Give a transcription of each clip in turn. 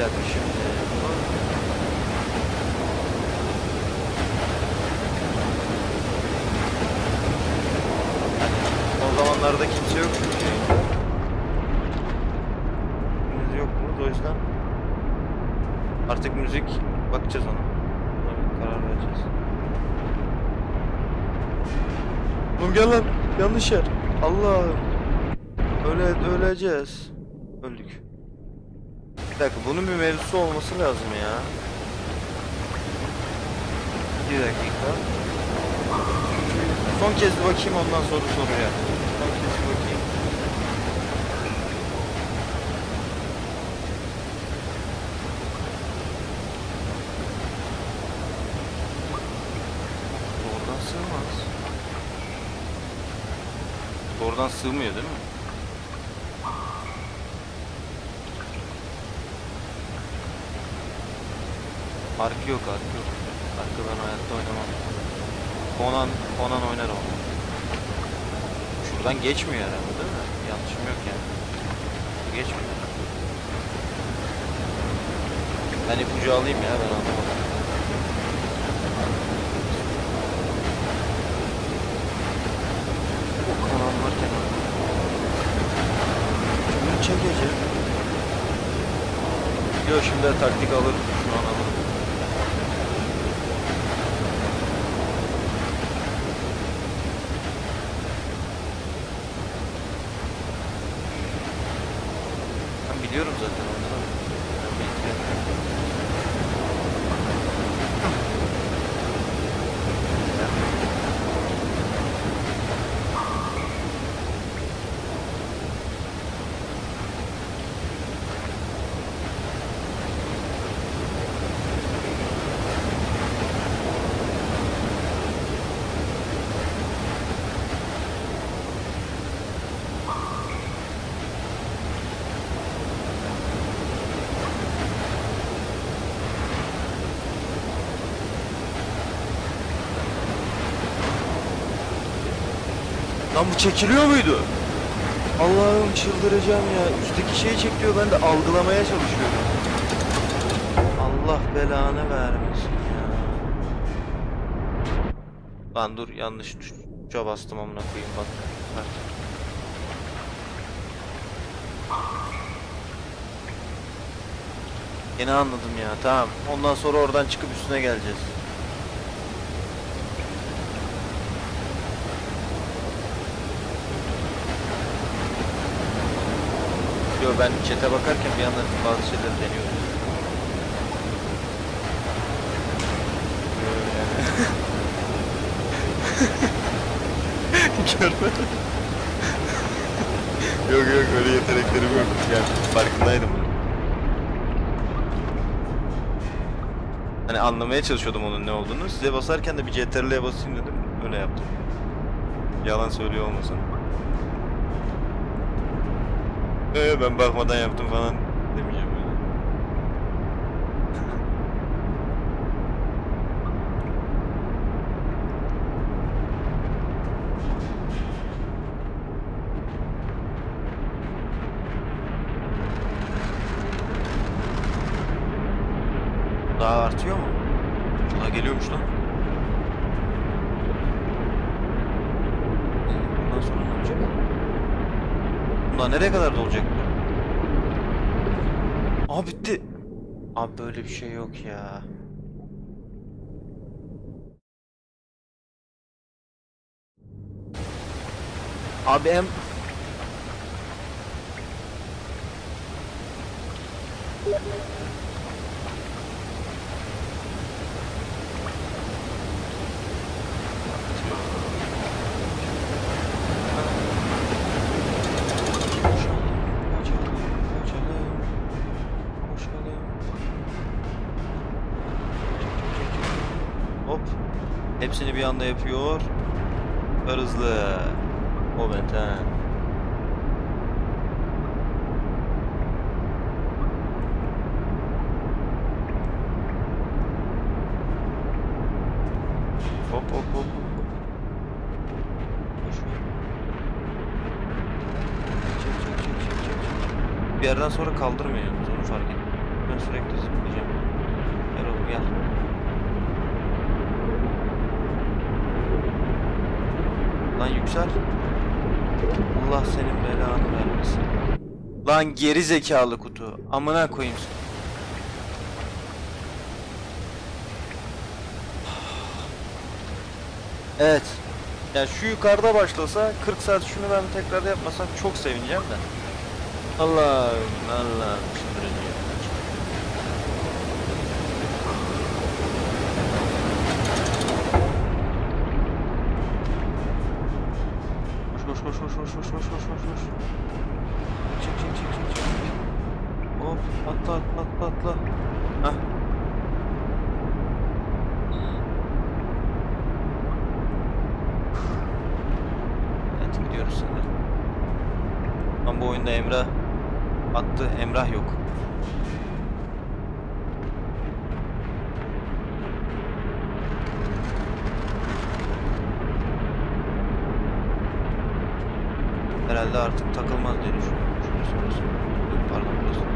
Şimdi. O zamanlarda kimse yok çünkü. Müzik yok burada o yüzden. Artık müzik bakacağız ona. Bir karar vereceğiz. Oğlum gel lan. Yanlış yer. Allah'ım. Öyle öleceğiz. Öldük. Dakika bunun bir mevzusu olması lazım ya. Bir dakika. Son kez bir bakayım ondan sonra soruya. Son kez bir bakayım. Oradan sığmaz. Oradan sığmıyor değil mi? Yok arka yok. Arka ben hayatta oynamam. Conan, Conan oynar o. Şuradan geçmiyor herhalde değil mi? Yanlışım yok yani. Geçmiyor. Ben ipucu alayım ya ben anlamadım. Conan varken Kimi çekeceğim? Yok şimdi taktik alır. Şu an alırım. Ben biliyorum zaten onları. Ben bekliyorum. Lan bu çekiliyor muydu? Allah'ım çıldıracağım ya. Üstteki şeyi çekiyor ben de algılamaya çalışıyorum. Allah belanı vermesin ya. Lan dur yanlış tuşa bastım amına koyayım bak. Bak. Yine anladım ya tamam. Ondan sonra oradan çıkıp üstüne geleceğiz. Yo ben chat'e bakarken bir yandan bazı şeyleri deniyorum. Görmedim. yok yok öyle yeteneklerim yok. Yani farkındaydım. Hani anlamaya çalışıyordum onun ne olduğunu. Size basarken de bir CTRL'ye basayım dedim. Öyle yaptım. Yalan söylüyor olmasın. Ee, ben bakmadan yaptım falan demeyeceğim öyle. Daha artıyor mu? Daha geliyormuş lan. Bundan sonra ne olacak? Bundan nereye kadar da olacak bu? Aa bitti. Abi böyle bir şey yok ya. Abi em... Hop. Hepsini bir anda yapıyor. Hızlı. Moment. Hop hop hop. Bir yerden sonra kaldırmıyor yalnız onu fark ettim. Ben sürekli zıplayacağım. Gel oğlum gel. Lan yüksel. Allah senin belanı vermesin. Lan geri zekalı kutu. Amına koyayım seni. Evet. Ya şu yukarıda başlasa 40 saat şunu ben tekrar yapmasam çok sevineceğim de. Allah'ım Allah'ım Herhalde artık takılmaz diye düşünüyorum. Pardon burası.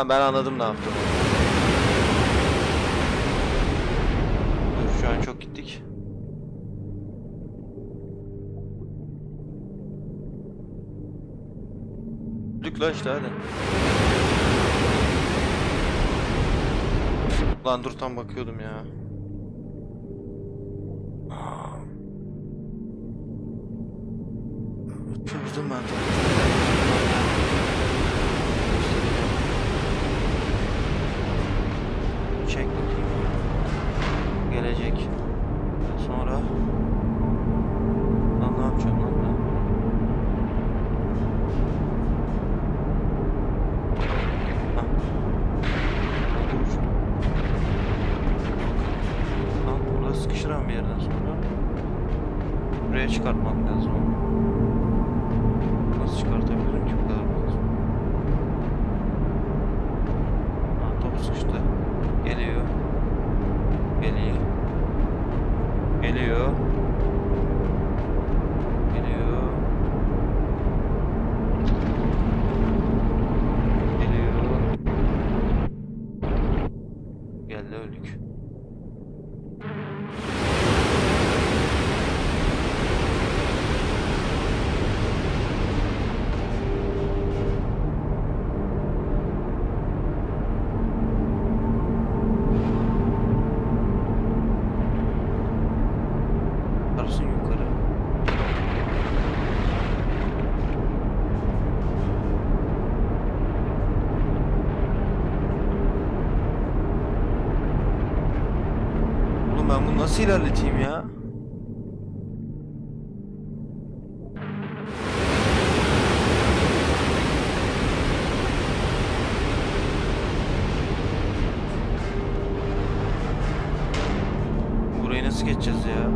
Tamam ben anladım ne yaptım. Dur şu an çok gittik. Öldük la işte hadi. Lan dur tam bakıyordum ya. Çek. Gelecek. Nasıl ilerleteyim ya? Burayı nasıl geçeceğiz ya?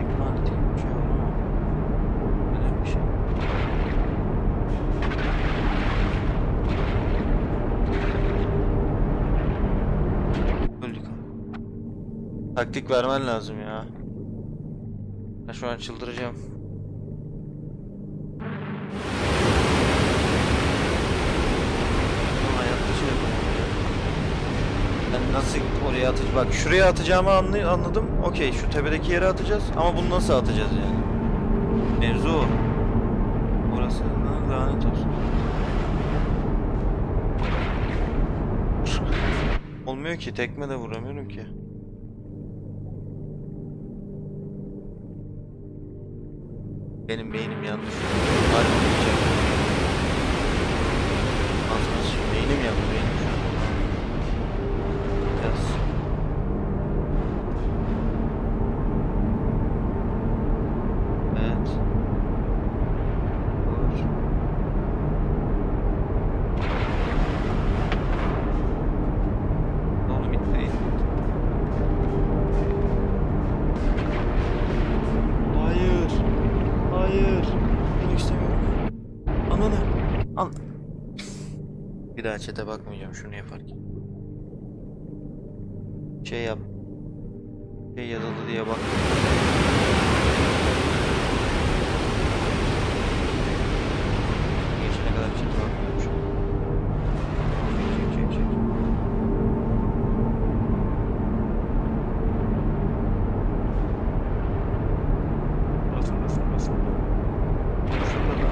Ekran diye bir şey var ama. Öyle bir şey. Öldük abi. Taktik vermen lazım ya. Ben şu an çıldıracağım. Şey nasıl oraya atacağım? Bak şuraya atacağımı anlay- anladım. Okey şu tepedeki yere atacağız ama bunu nasıl atacağız yani? Mevzu o. Orası lan lanet olsun. Olmuyor ki tekme de vuramıyorum ki. Benim beynim yanlış. Al. Bir daha çete bakmayacağım şunu yaparken. Şey yap. Şey yazıldı diye bak. Geçene kadar çete bakmıyorum şu an. Çek çek çek çek. Basın basın basın. Şurada da.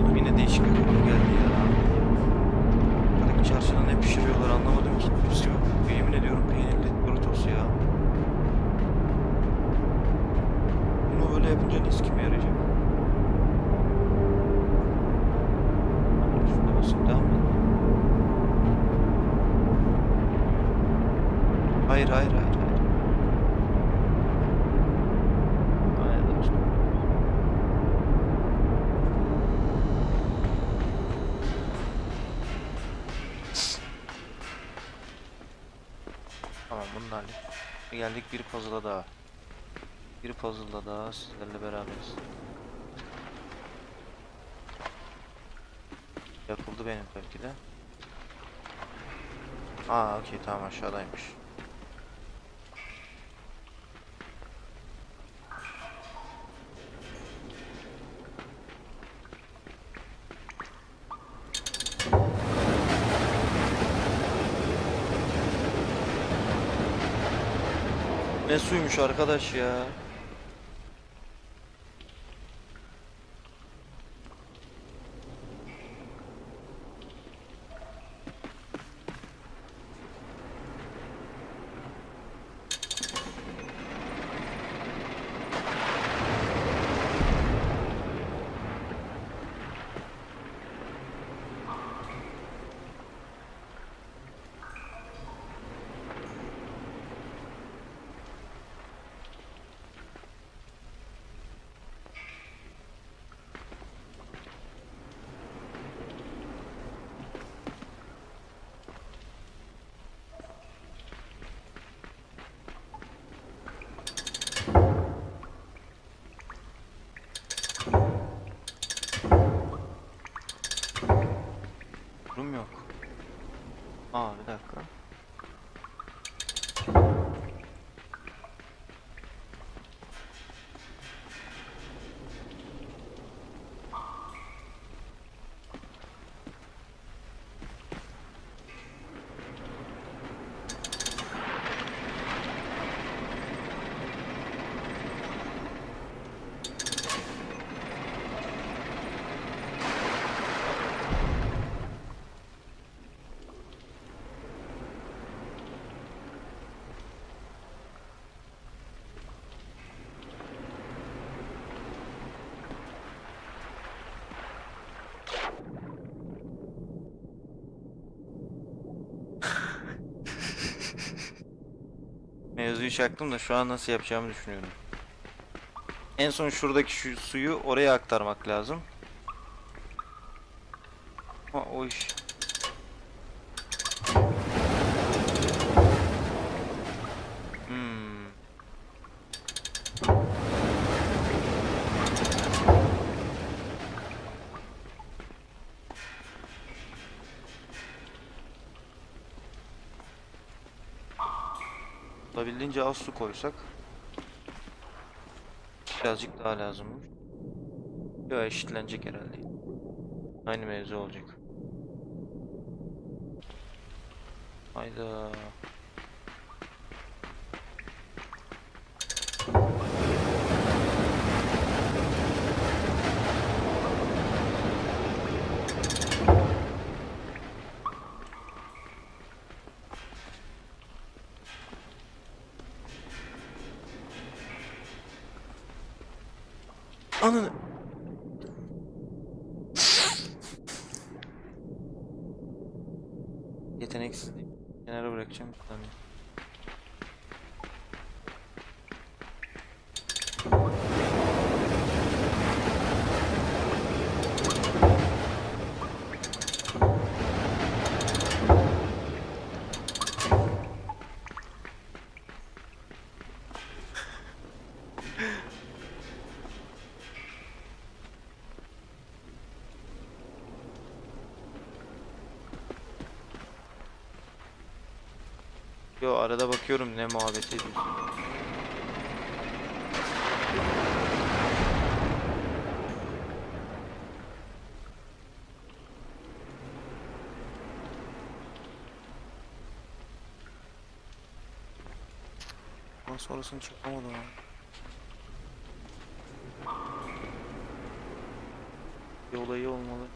Oğlum yine değişik bir koku geldi ya. Buradaki çarşıda ne pişiriyorlar anlamadım ki. Birisi yok. Yemin ediyorum peynirli Doritos ya. Bunu böyle yapınca ne sikime yarayacak? Şuna basıp devam et. Hayır hayır hayır hayır. Hayır dostum. Tamam bunu da hallettik. Ve Geldik bir puzzle'a daha. Bir puzzle'la daha sizlerle beraberiz. Yapıldı benim belki de. Aa okey tamam aşağıdaymış. Ne suymuş arkadaş ya? Durum yok. Aa bir dakika. Mevzuyu çaktım da şu an nasıl yapacağımı düşünüyorum. En son şuradaki şu suyu oraya aktarmak lazım. Ama o iş. Hmm. Olabildiğince az su koysak birazcık daha lazımmış. Yo eşitlenecek herhalde. Aynı mevzu olacak. Hayda. Ananı. Yeteneksizliği kenara bırakacağım bir bakıyorum ne muhabbet ediyorsun. Ondan sonrasını çıkamadım abi. Bir olmalı.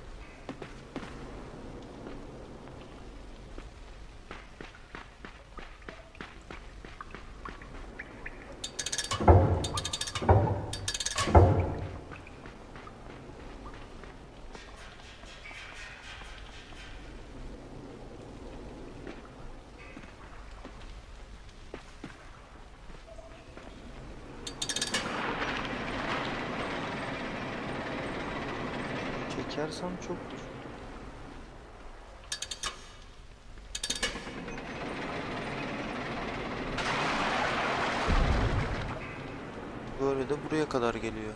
Çekersem çok Böyle de buraya kadar geliyor.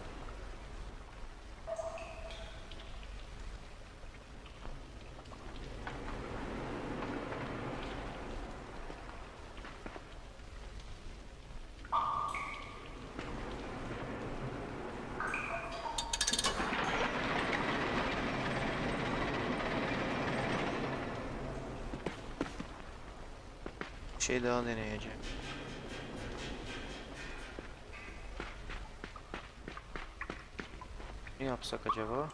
Şey daha deneyeceğim. Ne yapsak acaba?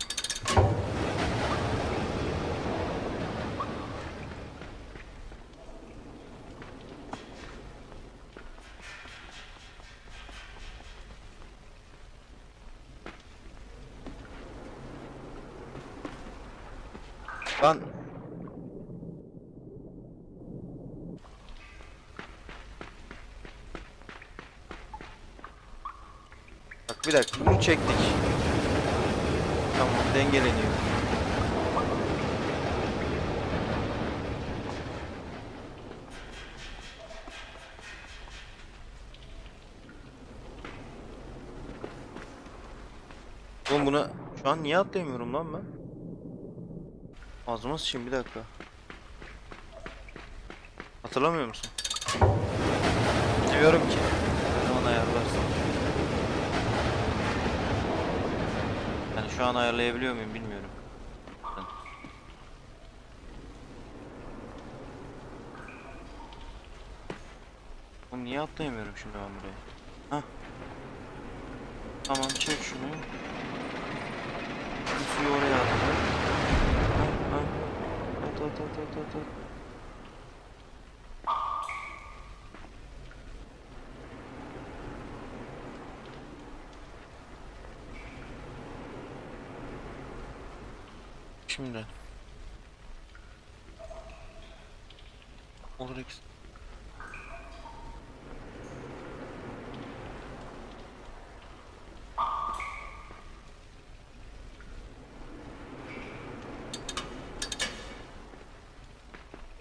Lan Bak bunu çektik. Tamam dengeleniyor. Oğlum buna şu an niye atlayamıyorum lan ben? Ağzıma sıçayım bir dakika. Hatırlamıyor musun? Diyorum ki. Ne zaman ayarlarsam. Şu an ayarlayabiliyor muyum bilmiyorum. Oğlum niye atlayamıyorum şimdi ben buraya? Hah. Tamam çek şunu. Bu suyu oraya at. Hah, hah. At at at at at at. Şimdi. İkisi.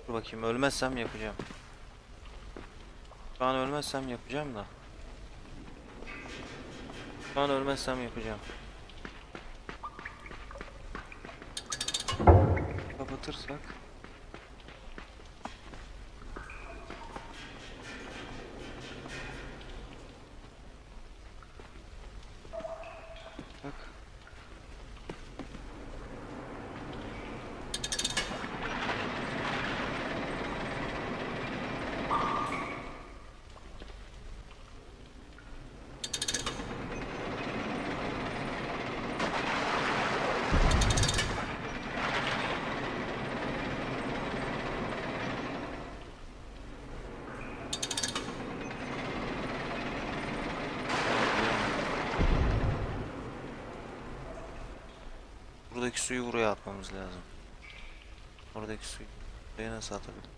Dur bakayım ölmezsem yapacağım. Şu an ölmezsem yapacağım da. Şu an ölmezsem yapacağım. рюкзак. Suyu buraya atmamız lazım. Oradaki suyu buraya nasıl atabilirim?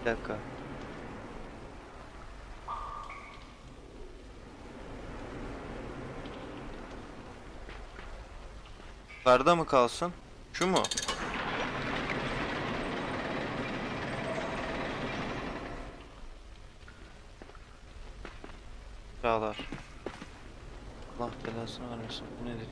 Bir dakika. Karda mı kalsın? Şu mu? Dağlar. Allah belasını vermesin. Bu nedir?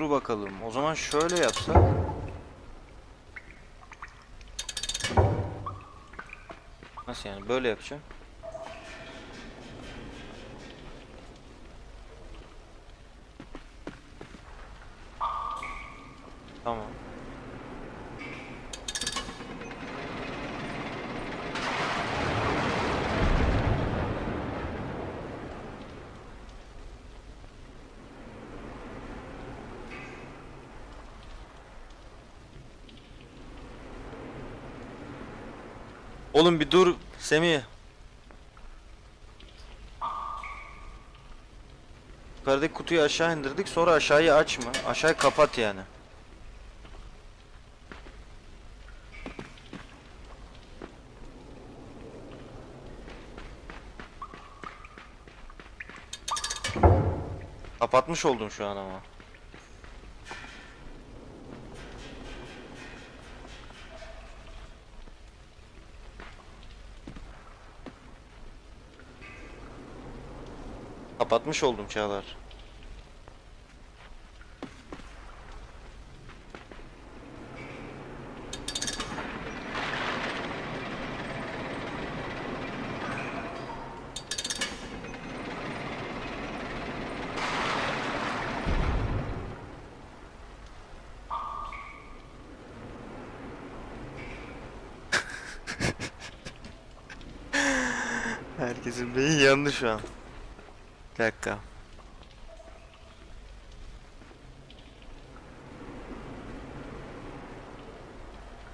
Dur bakalım. O zaman şöyle yapsak. Nasıl yani? Böyle yapacağım. Tamam. Oğlum bir dur Semih. Yukarıdaki kutuyu aşağı indirdik sonra aşağıyı açma. Aşağıyı kapat yani. Kapatmış oldum şu an ama. Kapatmış oldum Çağlar. Herkesin beyin yandı şu an. Bir dakika.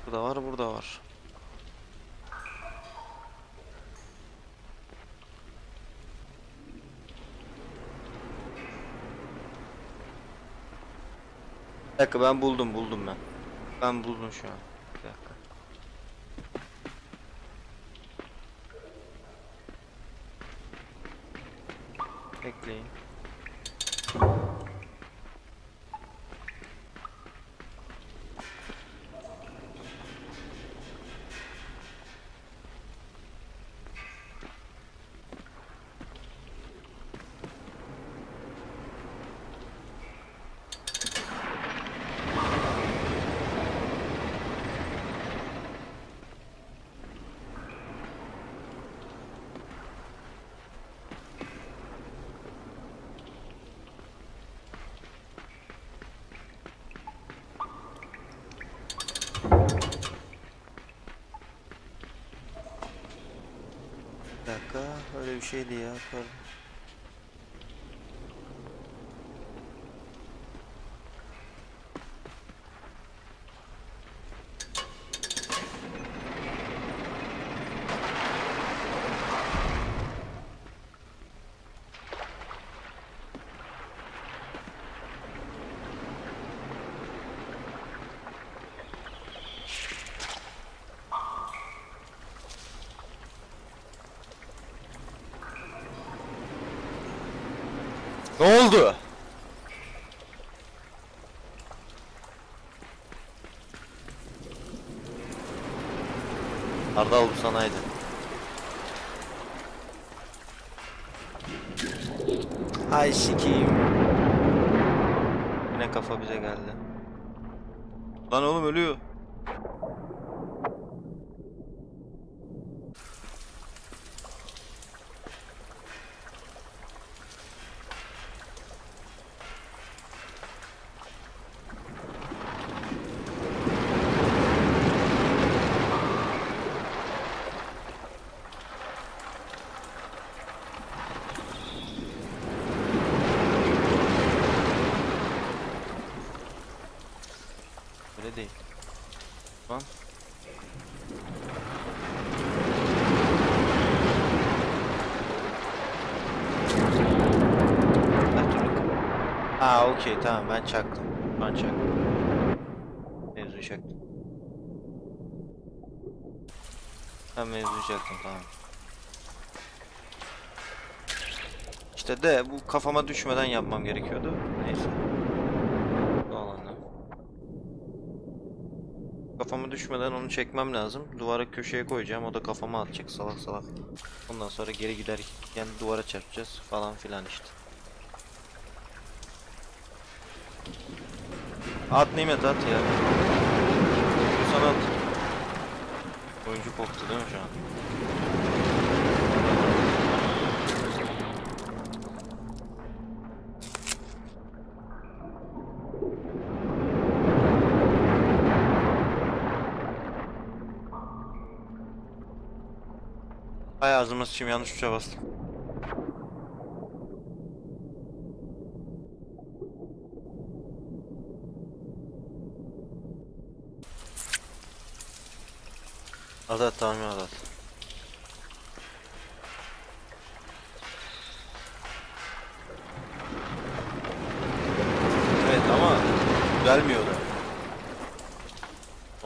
Burada var, burada var. Bir dakika ben buldum, buldum ben. Ben buldum şu an. Bir dakika. Bekleyin. Bir dakika, öyle bir şeydi ya. Pardon. Ne oldu? Ardal bu sanaydı. Ay sikiyim. Yine kafa bize geldi. Lan oğlum ölüyor. Ha okey tamam ben çaktım. Ben çaktım. Mevzuyu çaktım. Ben mevzuyu çaktım tamam. İşte de bu kafama düşmeden yapmam gerekiyordu. Neyse. Dolandım. Kafama düşmeden onu çekmem lazım. Duvara köşeye koyacağım. O da kafama atacak salak salak. Ondan sonra geri giderken duvara çarpacağız falan filan işte. At Nimet at ya. Sana at. Oyuncu korktu değil mi şu an? Ay ağzıma sıçayım yanlış tuşa bastım. Adat tamam adat. Evet ama gelmiyor da.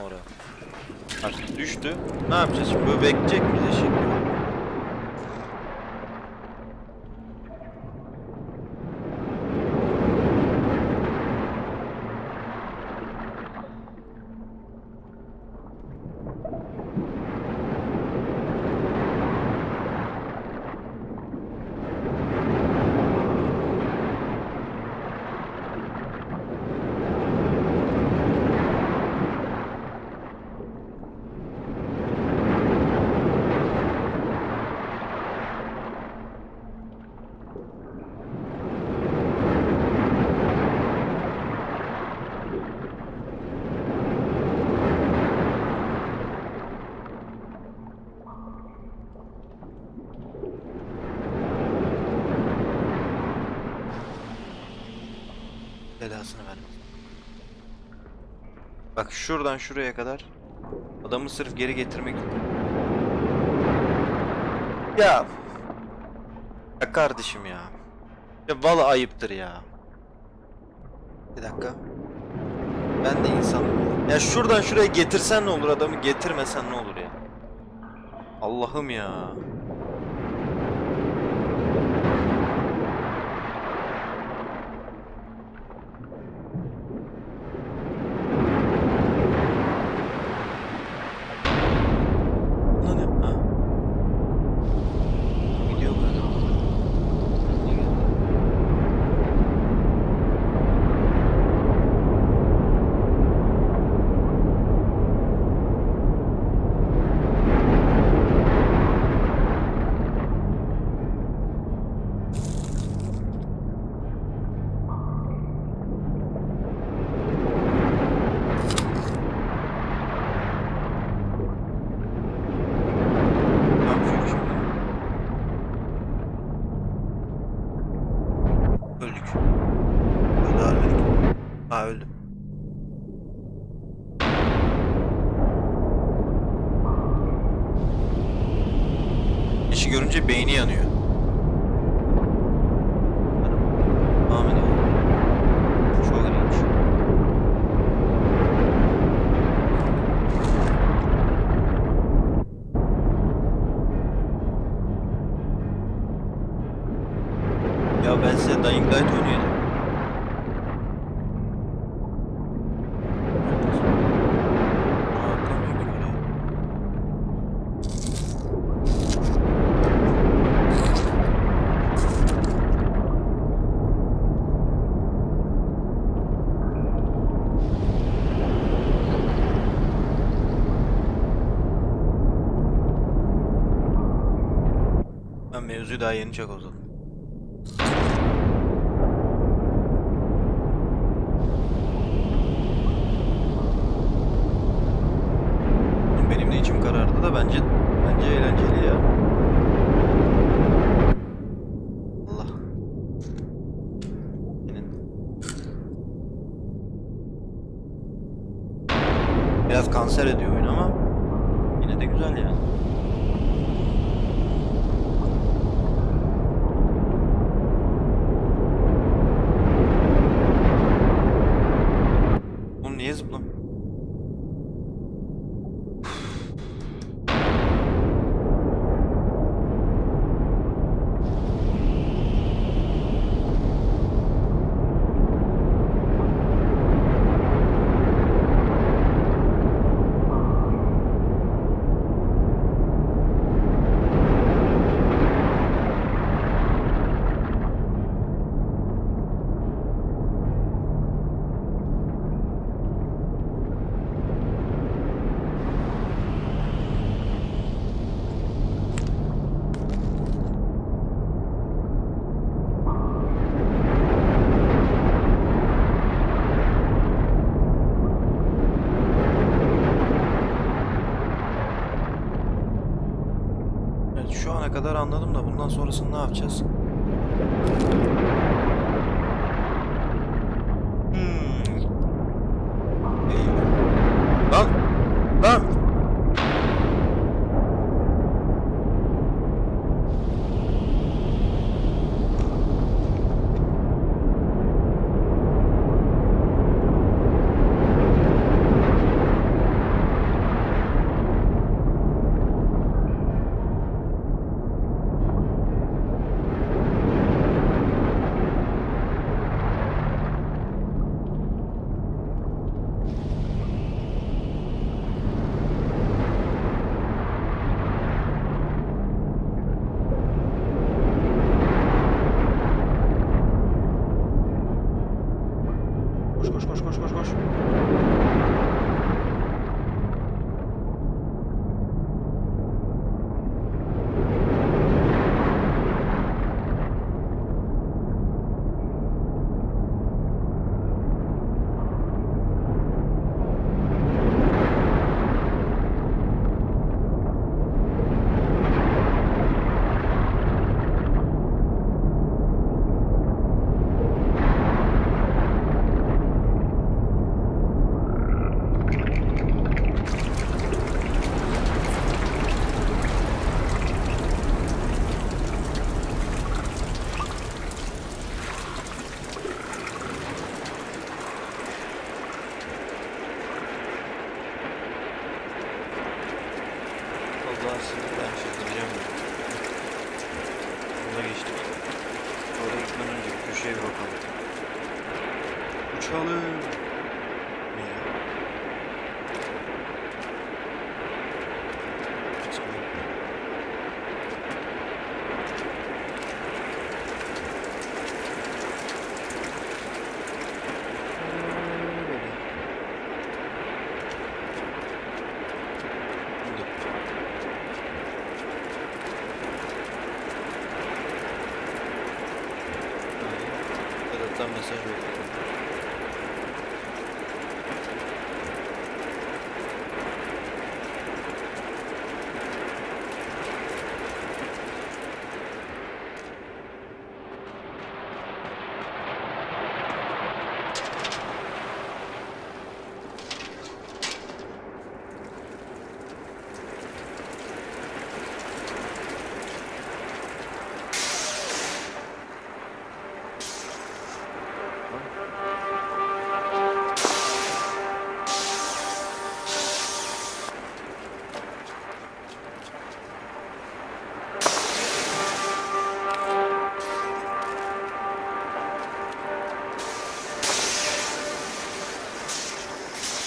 Oraya. Artık düştü. Ne yapacağız? Böyle bekleyecek miyiz şimdi? Belasını vermesin. Bak şuradan şuraya kadar. Adamı sırf geri getirmek Ya. Ya kardeşim ya. Ya valla ayıptır ya. Bir dakika. Ben de insanım. Ya. Şuradan şuraya getirsen ne olur? Adamı getirmesen ne olur ya? Allah'ım ya daha yeni çok uzadım. kadar anladım da bundan sonrasını ne yapacağız?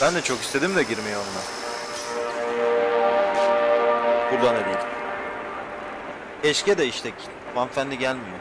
Ben de çok istedim de girmiyor onunla. Kurban edeyim. Keşke de işte hanımefendi gelmiyor.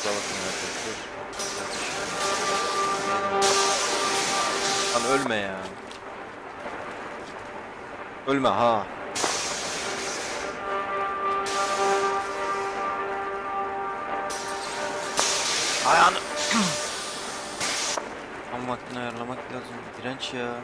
Kusura bakmayın. Lan ölme ya. Ölme ha. Ayağını. Tam vaktini ayarlamak lazım. Direnç ya.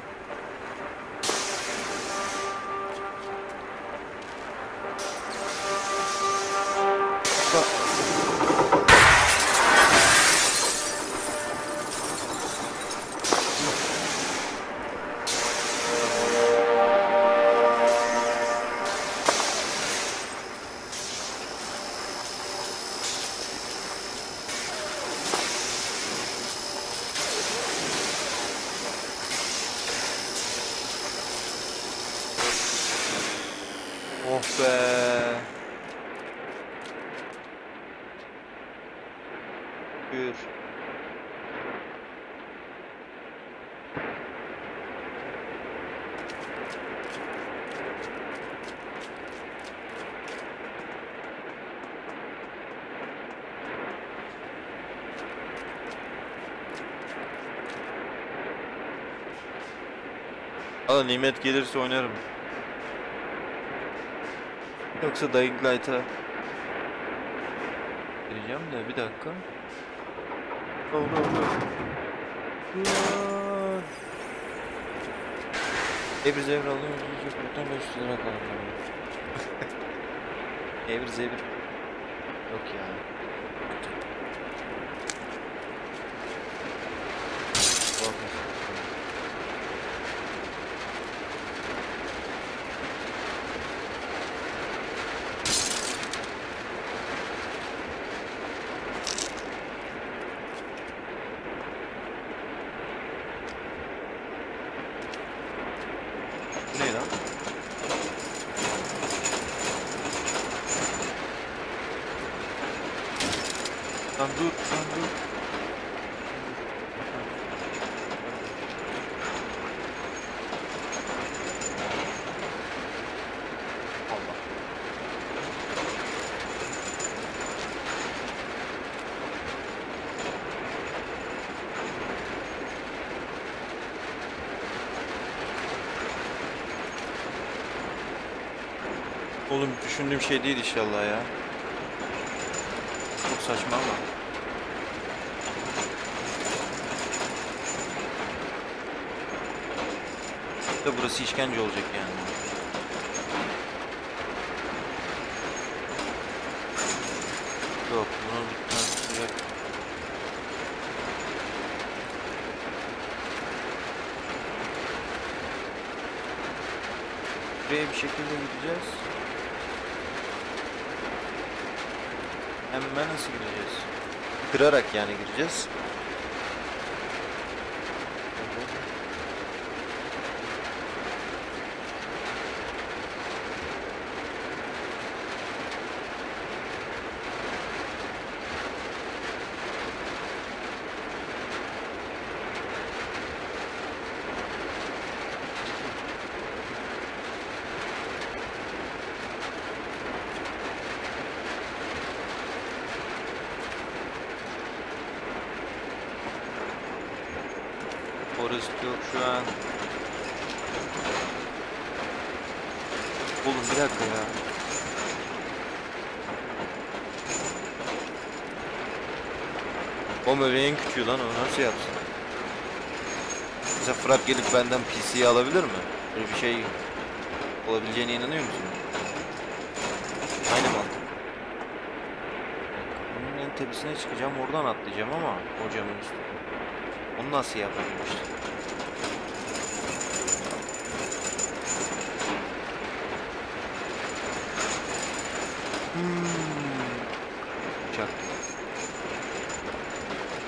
Valla nimet gelirse oynarım. Yoksa Dying Light'a gireceğim de bir dakika. Go. Ulan. Evir zevir alıyor. Çok buradan 500 lira kaldı. Evir zevir. Yok ya. Bakın. Bu ne lan? Lan dur, lan dur. Oğlum düşündüğüm şey değil inşallah ya. Saçma ama. De burası işkence olacak yani. Yok bunu lütfen tutacak. Buraya bir şekilde gideceğiz. Hemen nasıl gideceğiz? Kırarak yani gireceğiz. Forest yok şu an. Oğlum bir dakika ya. O öyle en küçüğü lan o nasıl yapsın? Mesela Fırat gelip benden PC'yi alabilir mi? Böyle bir şey olabileceğine inanıyor musun? Aynı mantık. Bunun en tepesine çıkacağım oradan atlayacağım ama o camın üstüne. Onu nasıl yapayım işte? Hmm. Çaktım.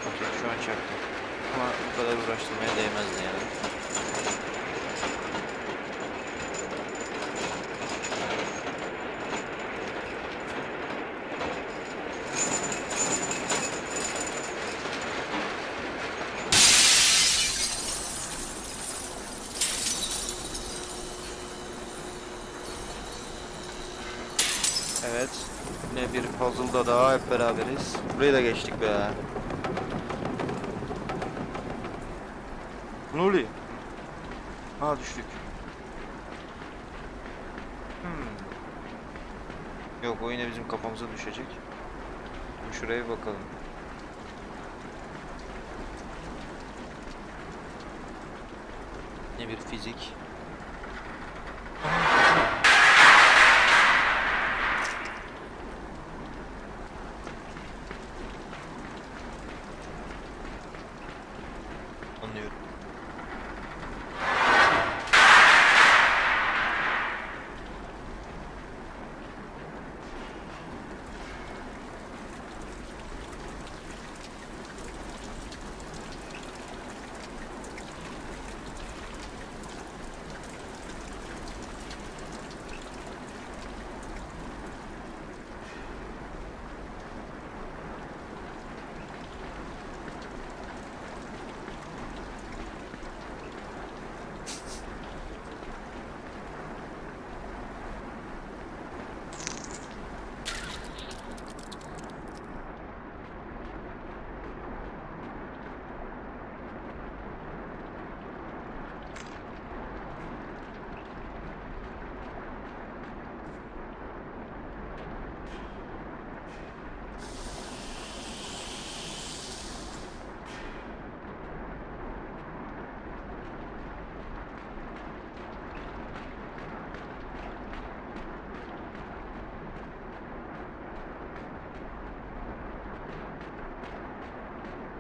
Okey şu an çaktım. Ama bu kadar uğraştırmaya değmezdi yani. Evet. Yine puzzle'da daha hep beraberiz. Burayı da geçtik be. Ne oluyor? Ha düştük. Hmm. Yok o yine bizim kafamıza düşecek. Şuraya bir bakalım. Ne bir fizik. Anlıyorum.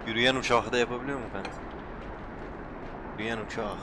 Yürüyen uçağı da yapabiliyor mu ben? Yürüyen uçağı.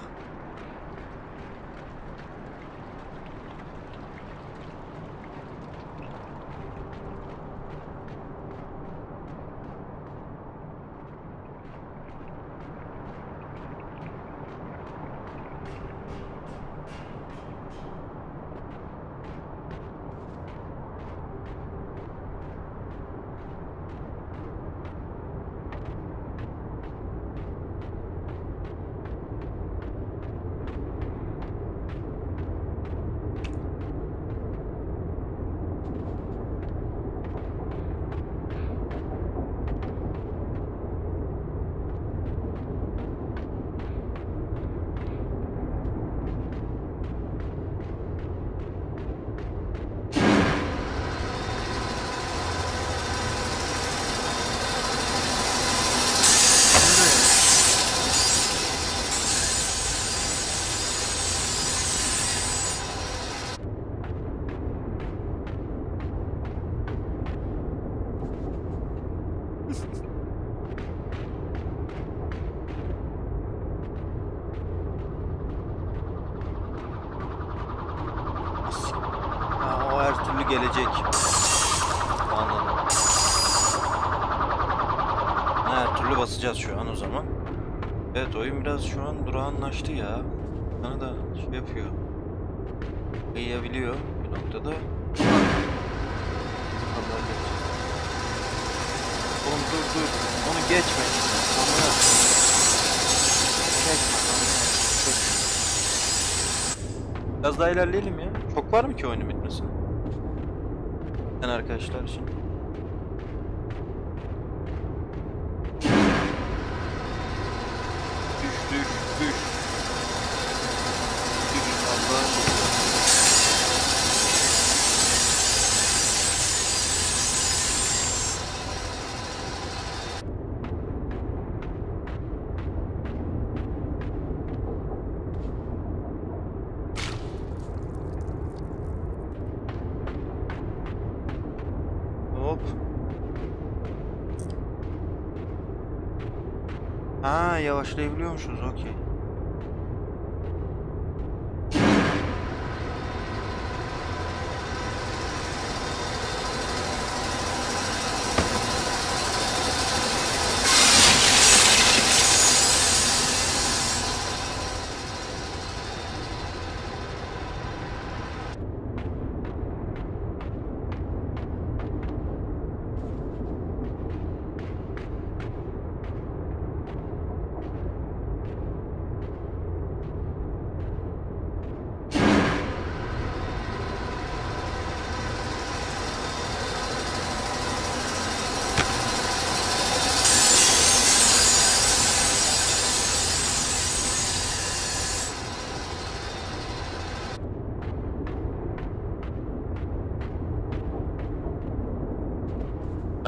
Ha, o her türlü gelecek. Anladım. Ha, Her türlü basacağız şu an o zaman. Evet oyun biraz şu an durağanlaştı ya. Bana da şey yapıyor. Kıyabiliyor bir noktada. Oğlum dur dur. Onu geçme. Amına. Geçme. Biraz daha ilerleyelim ya. Çok var mı ki oyunun bitmesine? Sen arkadaşlar için.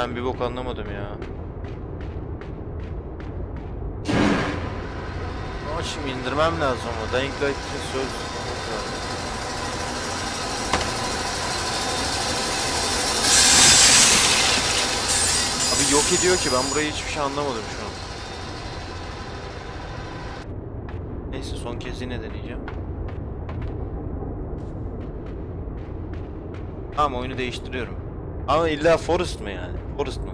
Ben bir bok anlamadım ya. Ama şimdi indirmem lazım o. Dying Light için söz. Abi yok ediyor ki ben burayı hiçbir şey anlamadım şu an. Neyse son kez yine deneyeceğim. Tamam oyunu değiştiriyorum. Ama illa Forest mı yani? Forest mı?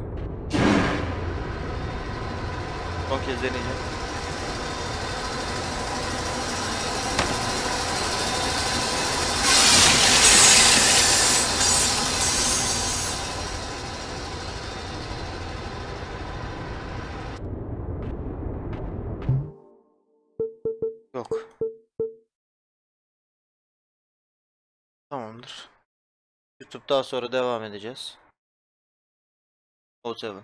Son kez. Tamamdır. YouTube daha sonra devam edeceğiz. O seven.